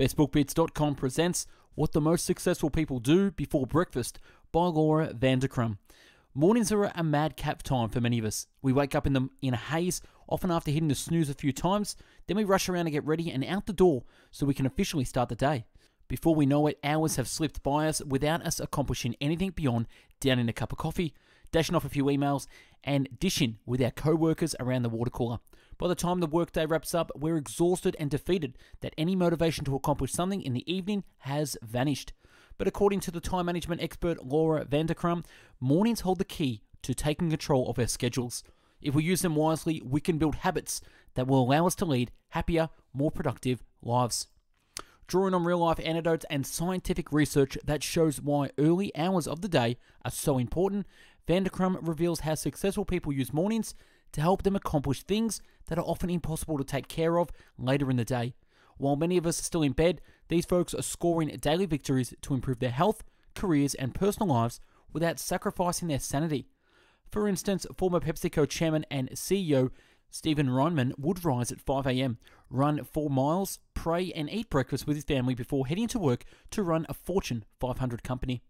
BestBookBits.com presents What the Most Successful People Do Before Breakfast by Laura Vanderkam. Mornings are a madcap time for many of us. We wake up in the in a haze, often after hitting the snooze a few times, then we rush around to get ready and out the door so we can officially start the day. Before we know it, hours have slipped by us without us accomplishing anything beyond downing a cup of coffee, dashing off a few emails, and dishing with our co workers around the water cooler. By the time the workday wraps up, we're exhausted and defeated that any motivation to accomplish something in the evening has vanished. But according to the time management expert Laura Vanderkam, mornings hold the key to taking control of our schedules. If we use them wisely, we can build habits that will allow us to lead happier, more productive lives. Drawing on real life anecdotes and scientific research that shows why early hours of the day are so important, Vanderkam reveals how successful people use mornings to help them accomplish things that are often impossible to take care of later in the day. While many of us are still in bed, these folks are scoring daily victories to improve their health, careers, and personal lives without sacrificing their sanity. For instance, former PepsiCo chairman and CEO Steven Reinemund would rise at 5 a.m., run 4 miles, pray, and eat breakfast with his family before heading to work to run a Fortune 500 company.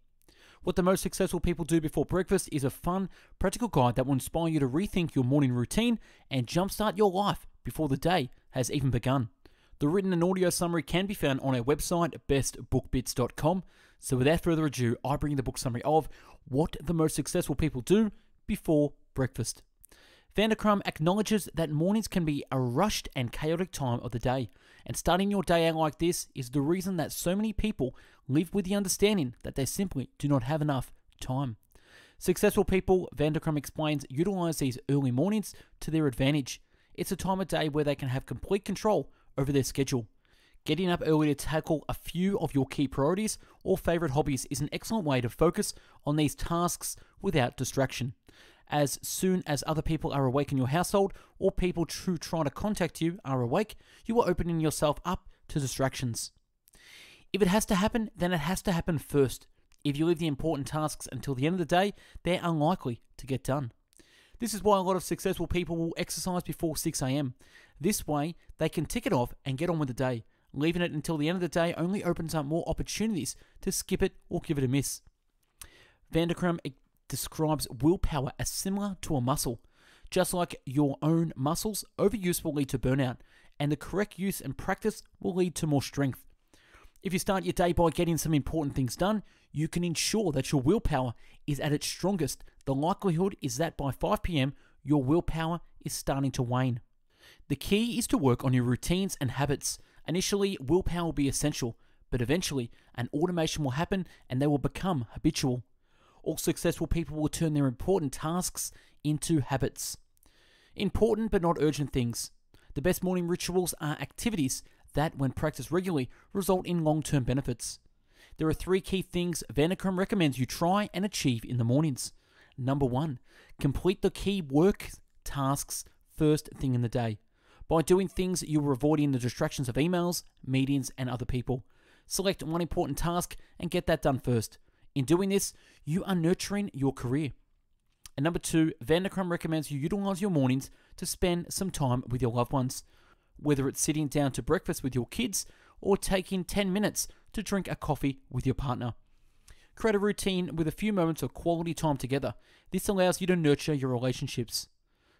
What the most successful people do before breakfast is a fun, practical guide that will inspire you to rethink your morning routine and jumpstart your life before the day has even begun. The written and audio summary can be found on our website, bestbookbits.com. So, without further ado, I bring you the book summary of What the Most Successful People Do Before Breakfast. Vanderkam acknowledges that mornings can be a rushed and chaotic time of the day, and starting your day out like this is the reason that so many people live with the understanding that they simply do not have enough time. Successful people, Vanderkam explains, utilize these early mornings to their advantage. It's a time of day where they can have complete control over their schedule. Getting up early to tackle a few of your key priorities or favorite hobbies is an excellent way to focus on these tasks without distraction as soon as other people are awake in your household or people who try to contact you are awake, you are opening yourself up to distractions. If it has to happen, then it has to happen first. If you leave the important tasks until the end of the day, they're unlikely to get done. This is why a lot of successful people will exercise before 6 a.m. This way, they can tick it off and get on with the day. Leaving it until the end of the day only opens up more opportunities to skip it or give it a miss. Vanderkam describes willpower as similar to a muscle. Just like your own muscles, overuse will lead to burnout, and the correct use and practice will lead to more strength. If you start your day by getting some important things done, you can ensure that your willpower is at its strongest. The likelihood is that by 5 pm, your willpower is starting to wane. The key is to work on your routines and habits. Initially, willpower will be essential, but eventually, an automation will happen and they will become habitual. All successful people will turn their important tasks into habits. Important but not urgent things. The best morning rituals are activities that, when practiced regularly, result in long term benefits. There are three key things Vanderkam recommends you try and achieve in the mornings. Number one, complete the key work tasks first thing in the day. By doing things, you are avoiding the distractions of emails, meetings, and other people. Select one important task and get that done first. In doing this, you are nurturing your career. And number two, Vanderkam recommends you utilize your mornings to spend some time with your loved ones, whether it's sitting down to breakfast with your kids or taking 10 minutes to drink a coffee with your partner. Create a routine with a few moments of quality time together. This allows you to nurture your relationships.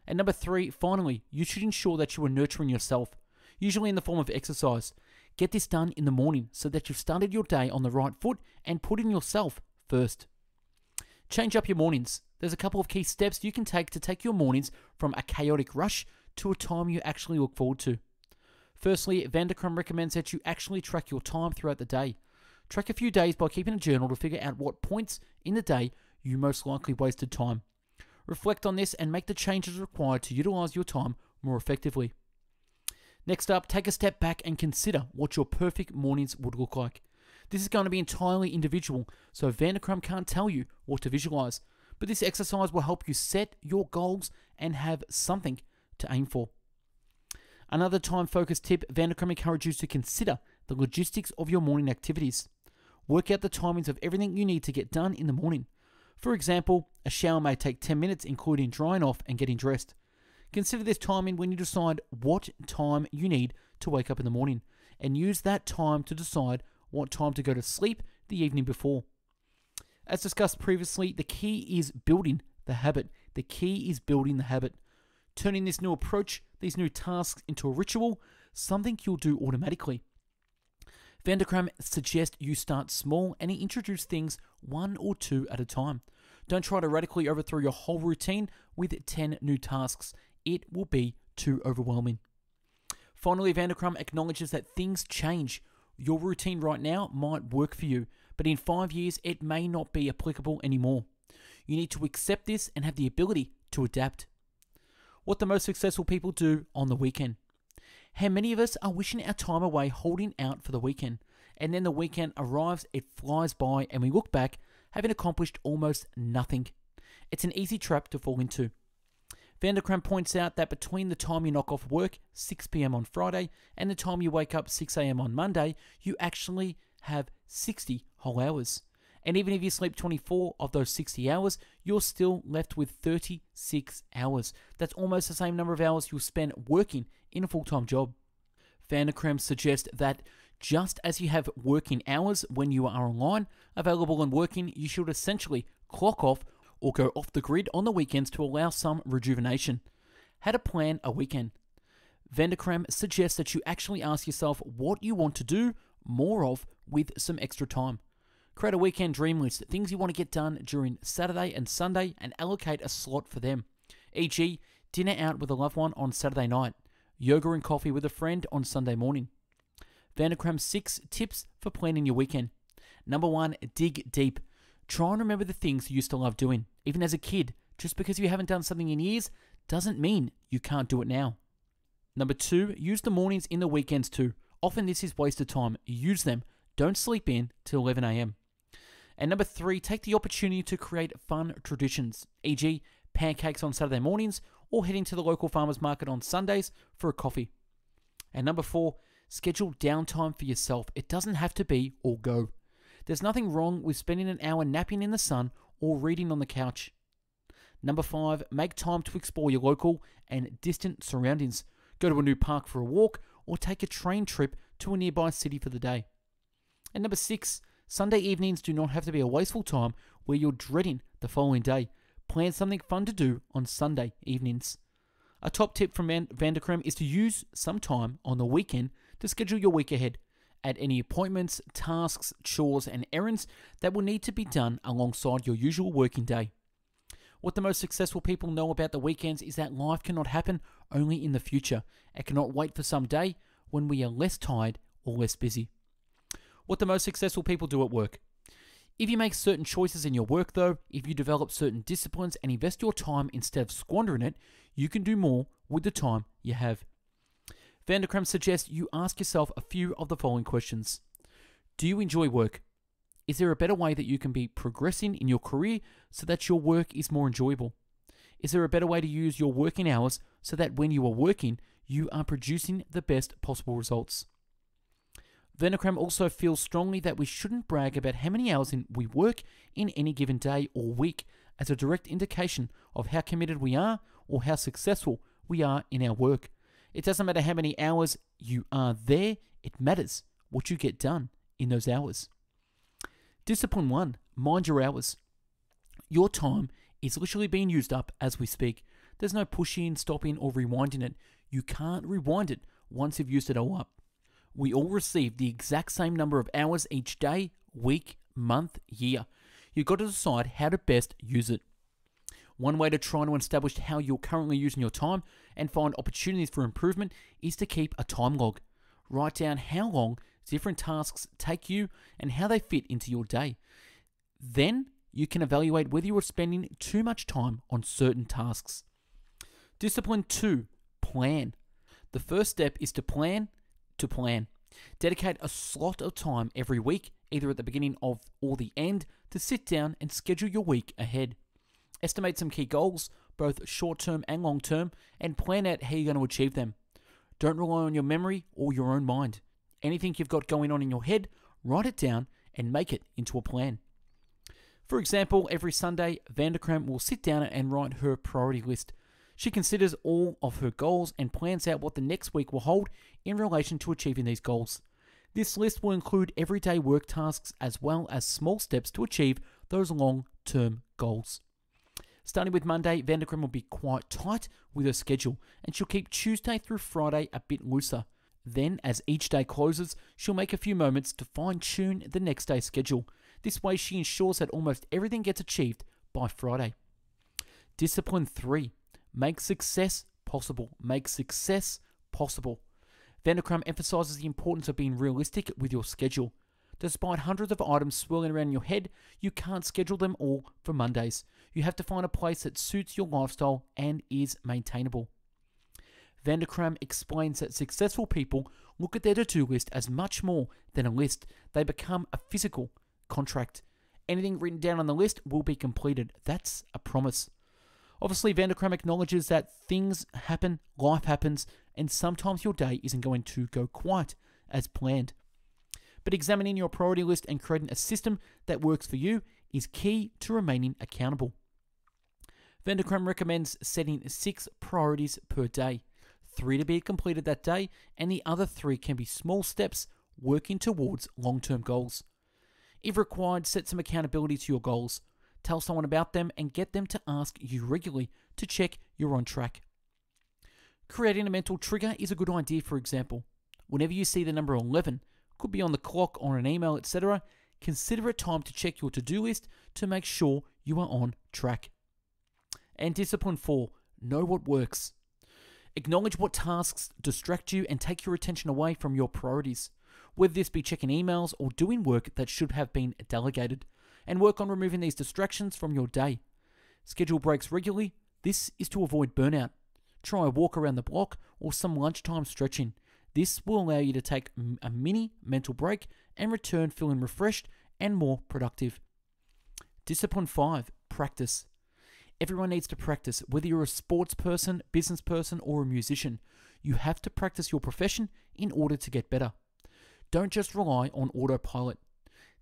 And number three, finally, you should ensure that you are nurturing yourself, usually in the form of exercise. Get this done in the morning so that you've started your day on the right foot and put in yourself first. Change up your mornings. There's a couple of key steps you can take to take your mornings from a chaotic rush to a time you actually look forward to. Firstly, Vanderkam recommends that you actually track your time throughout the day. Track a few days by keeping a journal to figure out what points in the day you most likely wasted time. Reflect on this and make the changes required to utilize your time more effectively. Next up, take a step back and consider what your perfect mornings would look like. This is going to be entirely individual, so Vanderkam can't tell you what to visualize. But this exercise will help you set your goals and have something to aim for. Another time focused tip Vanderkam encourages you to consider the logistics of your morning activities. Work out the timings of everything you need to get done in the morning. For example, a shower may take 10 minutes, including drying off and getting dressed. Consider this timing when you decide what time you need to wake up in the morning and use that time to decide what time to go to sleep the evening before. As discussed previously, the key is building the habit. The key is building the habit. Turning this new approach, these new tasks into a ritual, something you'll do automatically. Vanderkam suggests you start small and he introduce things one or two at a time. Don't try to radically overthrow your whole routine with 10 new tasks. It will be too overwhelming. Finally, Vanderkam acknowledges that things change. Your routine right now might work for you, but in five years it may not be applicable anymore. You need to accept this and have the ability to adapt. What the most successful people do on the weekend. How many of us are wishing our time away holding out for the weekend, and then the weekend arrives, it flies by, and we look back having accomplished almost nothing? It's an easy trap to fall into. Vanderkam points out that between the time you knock off work, 6 pm on Friday, and the time you wake up 6 am on Monday, you actually have 60 whole hours. And even if you sleep 24 of those 60 hours, you're still left with 36 hours. That's almost the same number of hours you'll spend working in a full time job. Vanderkam suggests that just as you have working hours when you are online available and working, you should essentially clock off or go off the grid on the weekends to allow some rejuvenation. How to plan a weekend. Vanderkam suggests that you actually ask yourself what you want to do more of with some extra time. Create a weekend dream list, things you want to get done during Saturday and Sunday, and allocate a slot for them. E.g., dinner out with a loved one on Saturday night, yoga and coffee with a friend on Sunday morning. Vanderkam's six tips for planning your weekend. Number one, dig deep. Try and remember the things you used to love doing, even as a kid. Just because you haven't done something in years doesn't mean you can't do it now. Number two, use the mornings in the weekends too. Often this is wasted time. Use them. Don't sleep in till 11 a.m. And number three, take the opportunity to create fun traditions, e.g., pancakes on Saturday mornings or heading to the local farmers market on Sundays for a coffee. And number four, schedule downtime for yourself. It doesn't have to be all go. There's nothing wrong with spending an hour napping in the sun or reading on the couch. Number five, make time to explore your local and distant surroundings. Go to a new park for a walk or take a train trip to a nearby city for the day. And number six, Sunday evenings do not have to be a wasteful time where you're dreading the following day. Plan something fun to do on Sunday evenings. A top tip from Van- is to use some time on the weekend to schedule your week ahead. Add any appointments, tasks, chores, and errands that will need to be done alongside your usual working day. What the most successful people know about the weekends is that life cannot happen only in the future. It cannot wait for some day when we are less tired or less busy. What the most successful people do at work. If you make certain choices in your work, though, if you develop certain disciplines and invest your time instead of squandering it, you can do more with the time you have. Vanderkam suggests you ask yourself a few of the following questions Do you enjoy work? Is there a better way that you can be progressing in your career so that your work is more enjoyable? Is there a better way to use your working hours so that when you are working, you are producing the best possible results? Vanderkam also feels strongly that we shouldn't brag about how many hours in we work in any given day or week as a direct indication of how committed we are or how successful we are in our work. It doesn't matter how many hours you are there, it matters what you get done in those hours. Discipline 1 Mind your hours. Your time is literally being used up as we speak. There's no pushing, stopping, or rewinding it. You can't rewind it once you've used it all up. We all receive the exact same number of hours each day, week, month, year. You've got to decide how to best use it. One way to try to establish how you're currently using your time and find opportunities for improvement is to keep a time log. Write down how long different tasks take you and how they fit into your day. Then you can evaluate whether you are spending too much time on certain tasks. Discipline 2 Plan. The first step is to plan to plan. Dedicate a slot of time every week, either at the beginning of or the end, to sit down and schedule your week ahead. Estimate some key goals, both short term and long term, and plan out how you're going to achieve them. Don't rely on your memory or your own mind. Anything you've got going on in your head, write it down and make it into a plan. For example, every Sunday, Vanderkam will sit down and write her priority list. She considers all of her goals and plans out what the next week will hold in relation to achieving these goals. This list will include everyday work tasks as well as small steps to achieve those long term goals. Starting with Monday, Vanderkam will be quite tight with her schedule and she'll keep Tuesday through Friday a bit looser. Then, as each day closes, she'll make a few moments to fine tune the next day's schedule. This way, she ensures that almost everything gets achieved by Friday. Discipline 3 Make success possible. Make success possible. Vanderkam emphasizes the importance of being realistic with your schedule. Despite hundreds of items swirling around your head, you can't schedule them all for Mondays. You have to find a place that suits your lifestyle and is maintainable. Vanderkam explains that successful people look at their to do list as much more than a list. They become a physical contract. Anything written down on the list will be completed. That's a promise. Obviously, Vanderkam acknowledges that things happen, life happens, and sometimes your day isn't going to go quite as planned. But examining your priority list and creating a system that works for you is key to remaining accountable. Vanderkam recommends setting six priorities per day three to be completed that day, and the other three can be small steps working towards long term goals. If required, set some accountability to your goals. Tell someone about them and get them to ask you regularly to check you're on track. Creating a mental trigger is a good idea, for example. Whenever you see the number 11, could be on the clock, on an email, etc., consider it time to check your to do list to make sure you are on track. And discipline 4 know what works. Acknowledge what tasks distract you and take your attention away from your priorities, whether this be checking emails or doing work that should have been delegated, and work on removing these distractions from your day. Schedule breaks regularly. This is to avoid burnout. Try a walk around the block or some lunchtime stretching. This will allow you to take a mini mental break and return feeling refreshed and more productive. Discipline 5 Practice. Everyone needs to practice, whether you're a sports person, business person, or a musician. You have to practice your profession in order to get better. Don't just rely on autopilot.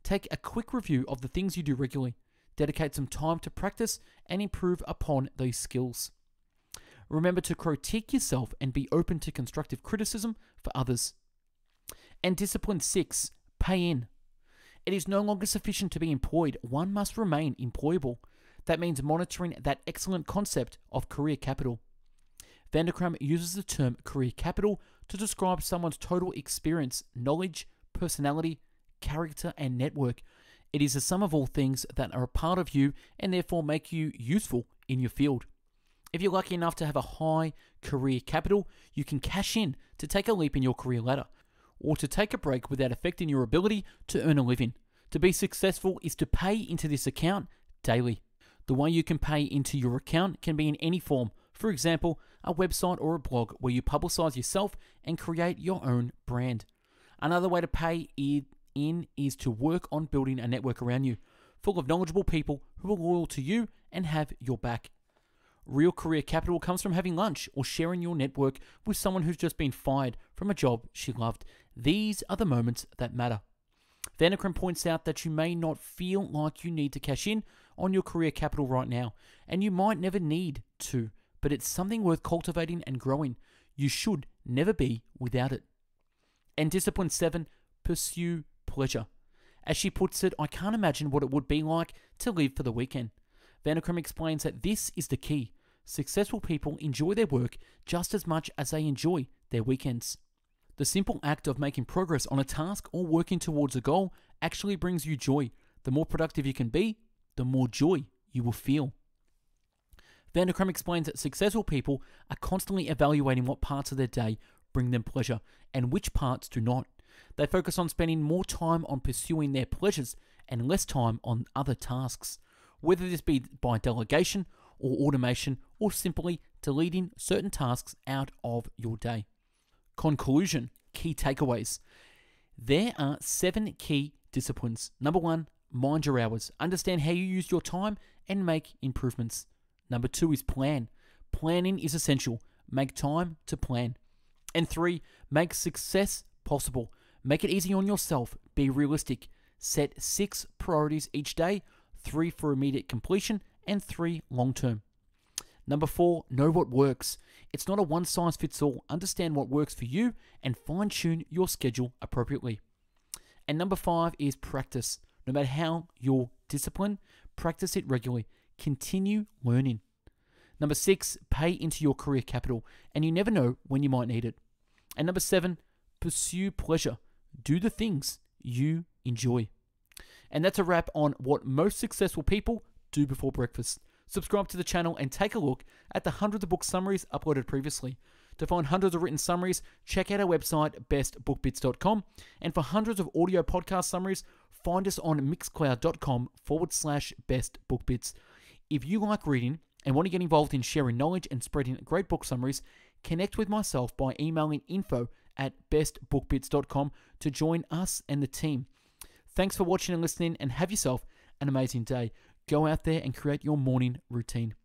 Take a quick review of the things you do regularly. Dedicate some time to practice and improve upon these skills. Remember to critique yourself and be open to constructive criticism for others. And discipline 6 pay in. It is no longer sufficient to be employed, one must remain employable. That means monitoring that excellent concept of career capital. Vanderkam uses the term career capital to describe someone's total experience, knowledge, personality, character, and network. It is the sum of all things that are a part of you and therefore make you useful in your field. If you're lucky enough to have a high career capital, you can cash in to take a leap in your career ladder, or to take a break without affecting your ability to earn a living. To be successful is to pay into this account daily. The way you can pay into your account can be in any form. For example, a website or a blog where you publicize yourself and create your own brand. Another way to pay in is to work on building a network around you, full of knowledgeable people who are loyal to you and have your back. Real career capital comes from having lunch or sharing your network with someone who's just been fired from a job she loved. These are the moments that matter. Vanderkam points out that you may not feel like you need to cash in on your career capital right now, and you might never need to, but it's something worth cultivating and growing. You should never be without it. And discipline seven, pursue pleasure. As she puts it, I can't imagine what it would be like to live for the weekend. Vanderkam explains that this is the key. Successful people enjoy their work just as much as they enjoy their weekends. The simple act of making progress on a task or working towards a goal actually brings you joy. The more productive you can be, the more joy you will feel. Vanderkam explains that successful people are constantly evaluating what parts of their day bring them pleasure and which parts do not. They focus on spending more time on pursuing their pleasures and less time on other tasks, whether this be by delegation or automation or simply deleting certain tasks out of your day. Conclusion Key takeaways. There are seven key disciplines. Number one, mind your hours, understand how you use your time, and make improvements. Number two is plan. Planning is essential. Make time to plan. And three, make success possible. Make it easy on yourself. Be realistic. Set six priorities each day three for immediate completion and three long term. Number four, know what works. It's not a one size fits all. Understand what works for you and fine tune your schedule appropriately. And number five is practice. No matter how you're disciplined, practice it regularly. Continue learning. Number six, pay into your career capital, and you never know when you might need it. And number seven, pursue pleasure. Do the things you enjoy. And that's a wrap on what most successful people do before breakfast. Subscribe to the channel and take a look at the hundreds of book summaries uploaded previously. To find hundreds of written summaries, check out our website, bestbookbits.com. And for hundreds of audio podcast summaries, find us on mixcloud.com forward slash bestbookbits. If you like reading and want to get involved in sharing knowledge and spreading great book summaries, connect with myself by emailing info at bestbookbits.com to join us and the team. Thanks for watching and listening, and have yourself an amazing day. Go out there and create your morning routine.